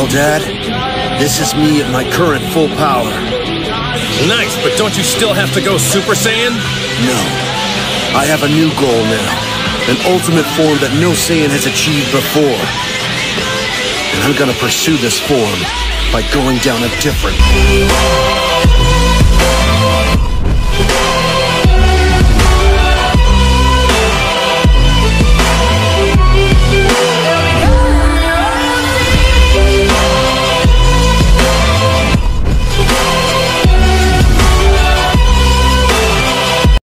Well, Dad, this is me at my current full power. Nice, but don't you still have to go Super Saiyan? No. I have a new goal now. An ultimate form that no Saiyan has achieved before. And I'm gonna pursue this form by going down a different